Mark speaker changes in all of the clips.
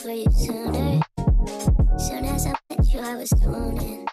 Speaker 1: for you sooner. Soon as I met you, I was tuning. All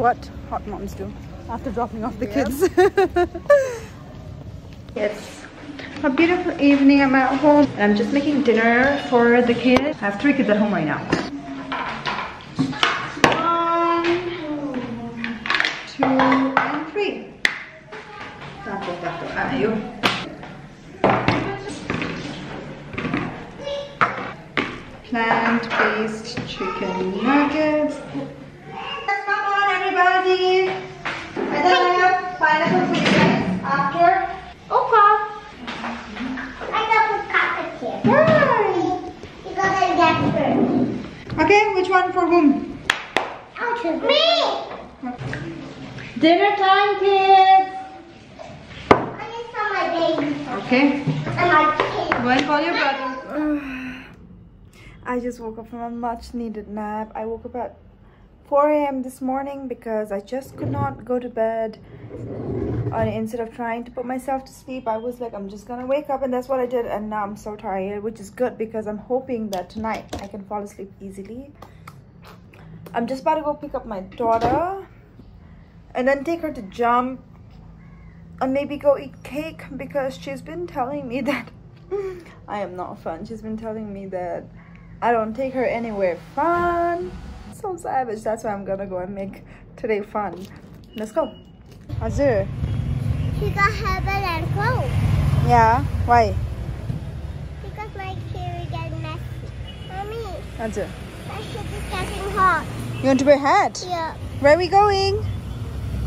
Speaker 2: what hot moms do after dropping off the kids. it's a beautiful evening. I'm at home and I'm just making dinner for the kids. I have three kids at home right now. One, two, and three. Ayo. Ah, Plant-based chicken nuggets. Yes, come on, everybody. And then I have pineapple for you guys after. Okay.
Speaker 3: I got the carpet here.
Speaker 2: Yay.
Speaker 3: You gotta get first.
Speaker 2: Okay, which one for whom?
Speaker 3: I'll choose me.
Speaker 2: Dinner time, kids.
Speaker 3: I need some of my baby
Speaker 2: Okay.
Speaker 3: and my kid.
Speaker 2: Go and call your brother. I just woke up from a much needed nap. I woke up at 4 a.m. this morning because I just could not go to bed. And instead of trying to put myself to sleep, I was like, I'm just gonna wake up, and that's what I did. And now I'm so tired, which is good because I'm hoping that tonight I can fall asleep easily. I'm just about to go pick up my daughter and then take her to jump and maybe go eat cake because she's been telling me that I am not fun. She's been telling me that I don't take her anywhere fun. So savage. That's why I'm gonna go and make today fun. Let's go. Azur.
Speaker 3: She got heaven and clothes
Speaker 2: Yeah. Why?
Speaker 3: because my hair is getting messy. Mommy,
Speaker 2: Azur.
Speaker 3: my shit is getting hot.
Speaker 2: You want to wear a hat?
Speaker 3: Yeah.
Speaker 2: Where are we going?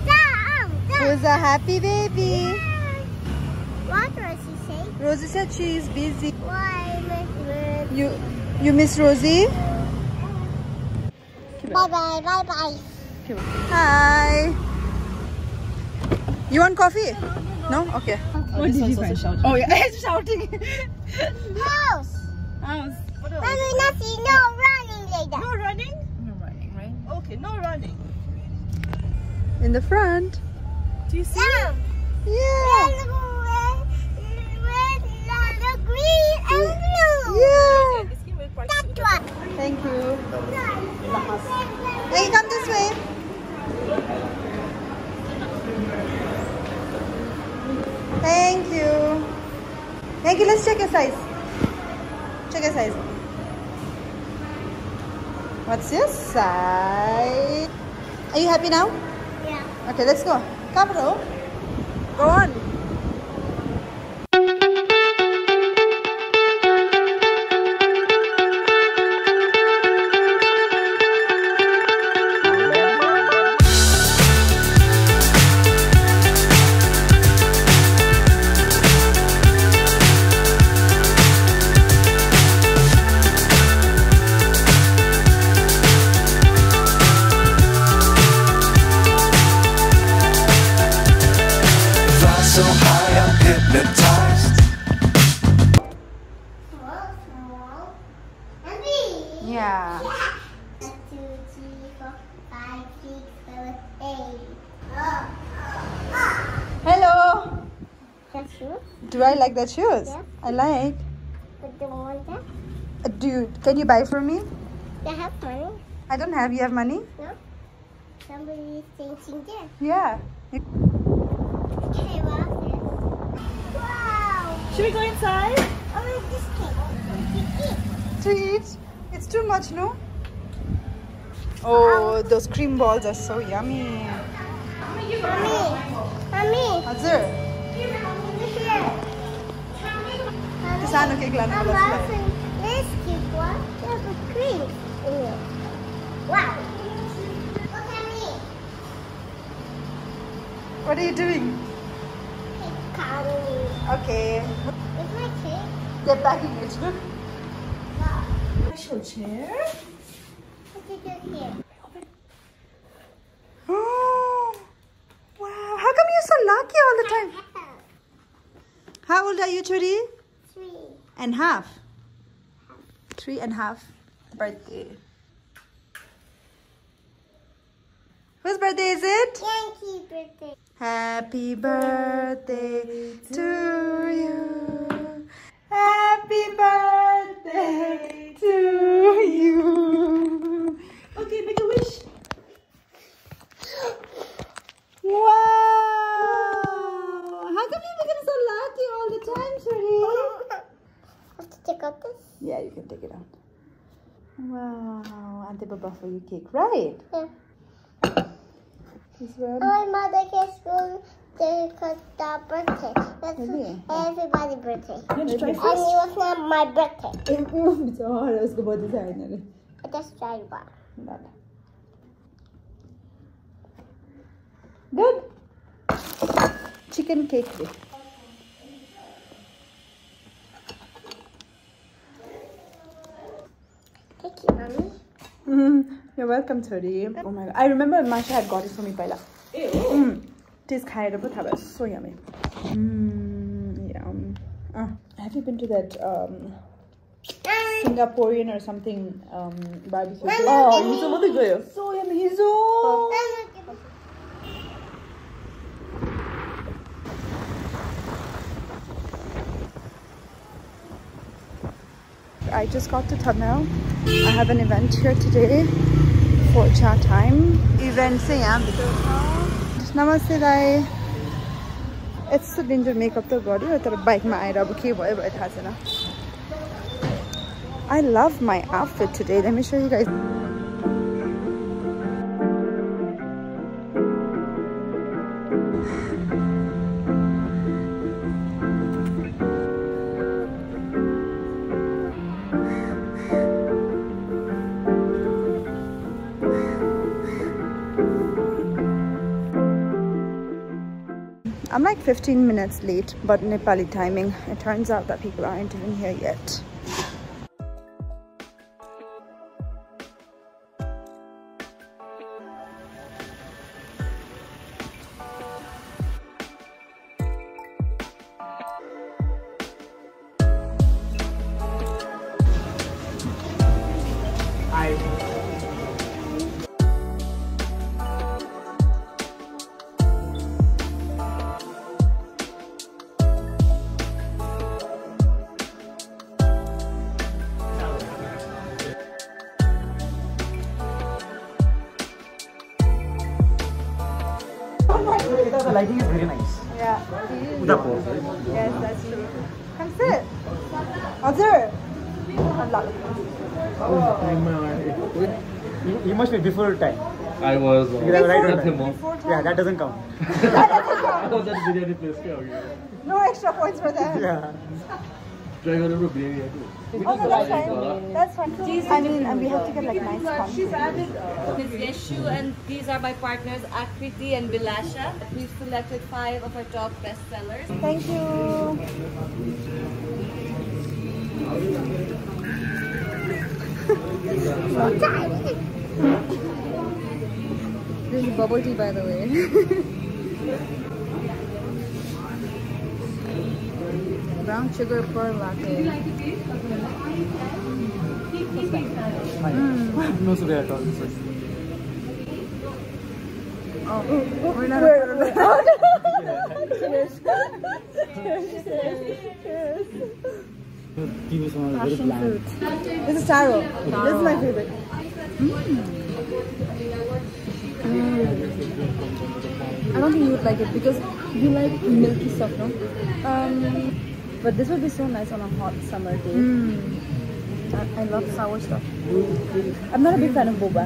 Speaker 3: Down, down.
Speaker 2: Who's a happy baby?
Speaker 3: What does he say?
Speaker 2: Rosie said she's busy.
Speaker 3: Why, Miss
Speaker 2: You you miss Rosie?
Speaker 3: Bye bye, bye bye.
Speaker 2: Hi. You want coffee? No? Okay.
Speaker 4: What did you find?
Speaker 2: Oh yeah, it's shouting.
Speaker 3: House.
Speaker 4: House. What else?
Speaker 3: Mommy, nothing, no running like that.
Speaker 4: No running? No running, right? Okay, no running.
Speaker 2: In the front.
Speaker 4: Do you see?
Speaker 3: Down.
Speaker 2: Yeah.
Speaker 3: Red, red, red, red, green, and blue.
Speaker 2: Yeah.
Speaker 4: This game will park
Speaker 3: That
Speaker 4: together.
Speaker 3: one.
Speaker 2: Thank you.
Speaker 3: Nice.
Speaker 2: Hey, come this way. Thank you. Thank you. Let's check your size. Check your size. What's your size? Are you happy now?
Speaker 3: Yeah.
Speaker 2: Okay, let's go. Come, bro. Go on. I like that shoes?
Speaker 3: Yeah.
Speaker 2: I like.
Speaker 3: But the one that
Speaker 2: Uh, Do can you buy for me?
Speaker 3: they have money.
Speaker 2: I don't have. You have money?
Speaker 3: No? Somebody is thinking there.
Speaker 2: Yeah.
Speaker 3: Can I walk? Wow!
Speaker 4: Should we go inside?
Speaker 3: Oh, wait, this cake.
Speaker 2: To eat? It's too much, no? Oh, those cream balls are so yummy.
Speaker 3: Mommy! Mommy!
Speaker 2: Hazır.
Speaker 3: Look here.
Speaker 2: Cake lang
Speaker 3: I'm
Speaker 2: pala sila.
Speaker 3: This cake one, there's a cream in it. Wow! Look at me.
Speaker 2: What are you doing?
Speaker 3: Counting.
Speaker 2: Okay.
Speaker 3: It's my cake.
Speaker 2: They're packing it.
Speaker 3: Wow.
Speaker 4: Special chair.
Speaker 3: What did you do here?
Speaker 2: Oh, wow. How come you're so lucky all the time? How old are you, Churi? And half. Three and half birthday. Whose birthday is it?
Speaker 3: Yankee birthday.
Speaker 2: Happy birthday to you. Happy birthday to you.
Speaker 4: Okay, make a wish.
Speaker 2: Wow. How come you become so lucky all the time, Shuri?
Speaker 3: Have to take out this?
Speaker 2: Yeah, you can take it out. Wow, the Baba for your cake, right?
Speaker 3: Yeah.
Speaker 2: This one.
Speaker 3: My mother gets going because cut the birthday. That's
Speaker 2: Maybe.
Speaker 3: everybody's birthday.
Speaker 4: You want try first?
Speaker 3: And it was not my birthday.
Speaker 2: Oh, it's all I was about to say.
Speaker 3: I just tried one.
Speaker 2: Good. Good. Chicken cake.
Speaker 3: Day.
Speaker 2: Mm, you're welcome, Tori. Oh my god. I remember Masha had got it for me Paila. Ew. Mm. Tastes kind of so yummy. Mm, yum. Uh, have you been to that um, Singaporean or something um, barbecue? Oh, he's over the. So yummy. I just got to Thamel. I have an event here today for Chatime. Event se yahan Namaste dai. It's the danger makeup to body or the bike my eye rub ke boy but hasna. I love my outfit today. Let me show you guys. I'm like 15 minutes late, but Nepali timing. It turns out that people aren't even here yet. Allah.
Speaker 5: You, you must be before time.
Speaker 6: I was uh,
Speaker 5: Because I right on time. Yeah, that doesn't count.
Speaker 6: I was at biryani place. Yeah, okay.
Speaker 2: No extra points for that.
Speaker 5: Yeah.
Speaker 6: Try to do biryani too.
Speaker 2: Okay, that's fine. That's fine. I mean, and we have to get like nice content.
Speaker 7: This is Yeshu and these are my partners Akriti and Vilasha. We've selected five of our top bestsellers.
Speaker 2: Thank you. This is bubble tea, by the way. Brown sugar pearl latte.
Speaker 5: No sugar at all. So
Speaker 2: Oh, we're not.
Speaker 5: Kiwi is one very bland.
Speaker 2: This is taro. This is my favorite. Hmm.
Speaker 8: I don't think you would like it because you like milky stuff, no?
Speaker 2: Um,
Speaker 8: But this would be so nice on a hot summer day. Hmm. I, I love sour stuff. I'm not a big fan of boba.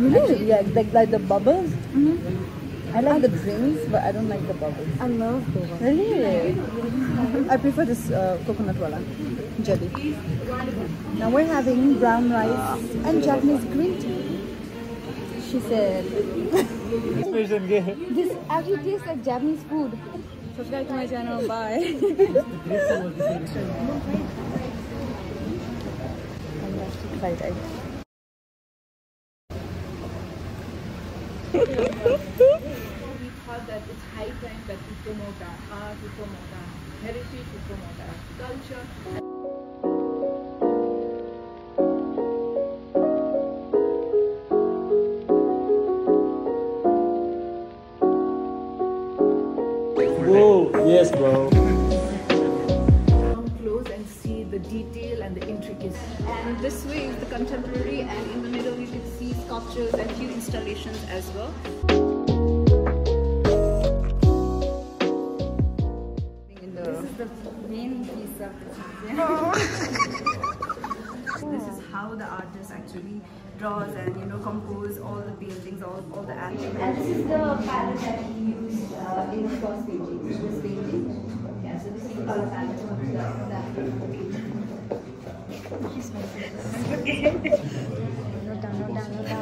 Speaker 8: Really? yeah, like, like the bubbles. Mm-hmm. I like the drinks, but I don't like the bubbles.
Speaker 2: I love boba.
Speaker 8: Really? I prefer this uh, coconut wala jelly. Now we're having brown rice and Japanese green tea. She said, this actually tastes like Japanese food. Subscribe to my channel. Bye. Fantastic fried rice.
Speaker 9: we thought that it's high time that we promote our art, we promote our heritage, we promote our culture.
Speaker 5: Oh, yes, bro.
Speaker 9: Come close and see the detail and the intricacy. And this way is the contemporary, and in the middle you can see sculptures and few installations as well.
Speaker 8: This is
Speaker 2: how the artist actually draws and you know compose all the paintings, all, all the acting.
Speaker 8: And this is the palette that he used uh, in the first painting, this painting. Yeah, so this is the color palette of the, that Note down, note down, note down.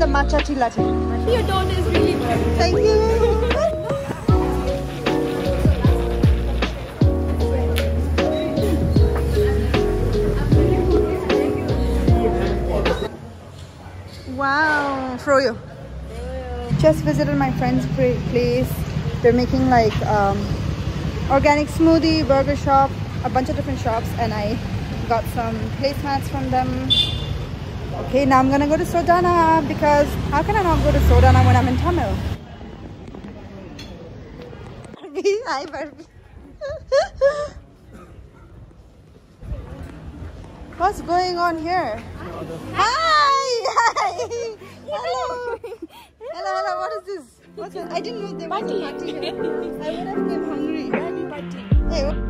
Speaker 2: The matcha tea latte.
Speaker 9: Your tone is really good.
Speaker 2: Thank you. Wow, Froyo. Just visited my friend's place. They're making like um, organic smoothie, burger shop, a bunch of different shops, and I got some placemats from them. Okay, now I'm gonna go to SoDaana because how can I not go to SoDaana when I'm in Thamel? Hi Barbie. What's going on here? Hi! Hi! Hello! Hello, hello, what is this? What's? I didn't know there was a party here. I would have been hungry. Hey,